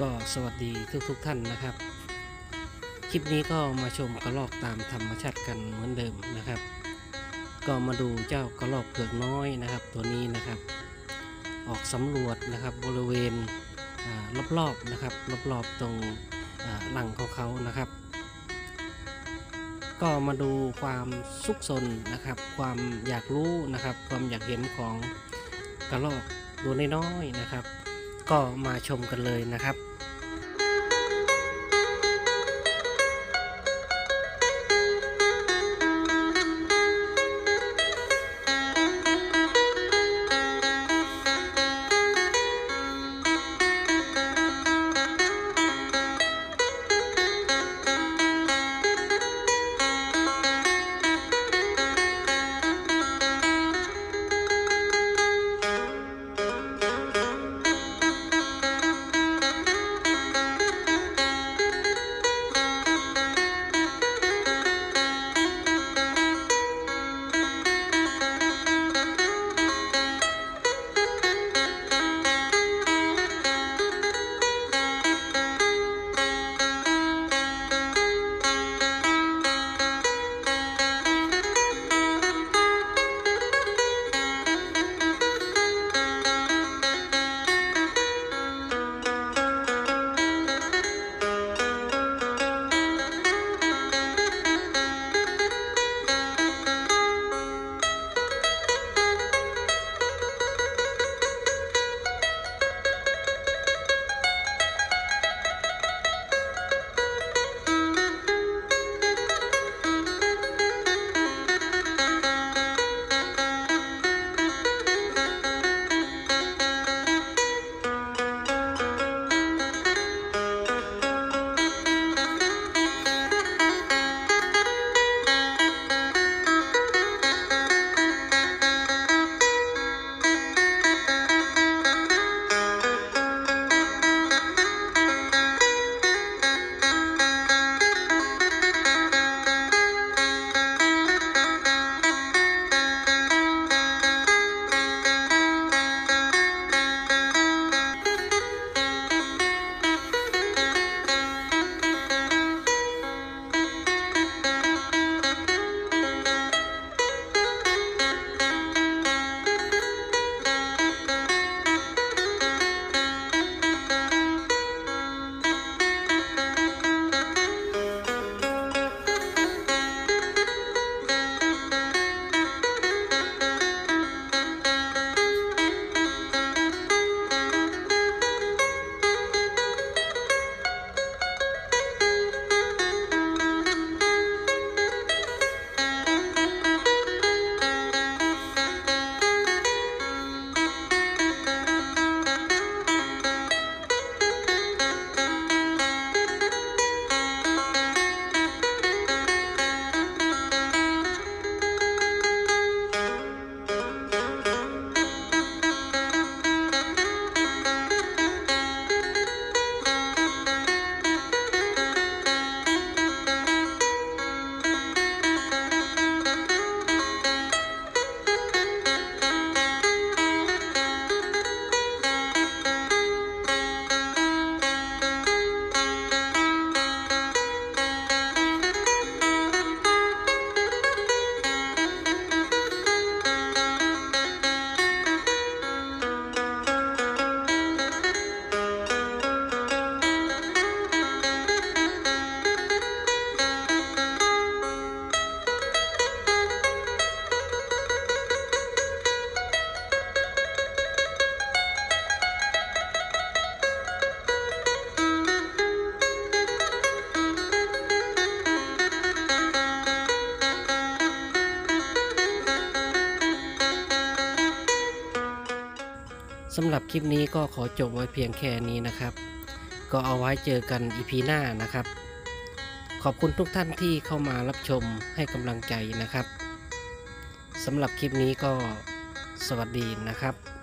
ก็สวัสดีทุกๆทท่านนะครับ คลิปนี้ก็มาชมกระรอกตามธรรมชาติกันเหมือนเดิมนะครับ ก็มาดูเจ้ากระรอกเผือกน้อยนะครับ ตัวนี้นะครับ ออกสำรวจนะครับบริเวณอรอบๆนะครับรอบๆตรงหลังของเขานะครับ ก็มาดูความสุขสนนะครับ ความอยากรู้นะครับ ความอยากเห็นของกระรอกตัวน้อยๆนะครับ ก็มาชมกันเลยนะครับ สำหรับคลิปนี้ก็ขอจบไว้เพียงแค่นี้นะครับ ก็เอาไว้เจอกันอีพีหน้านะครับ ขอบคุณทุกท่านที่เข้ามารับชมให้กำลังใจนะครับสำหรับคลิปนี้ก็สวัสดีนะครับ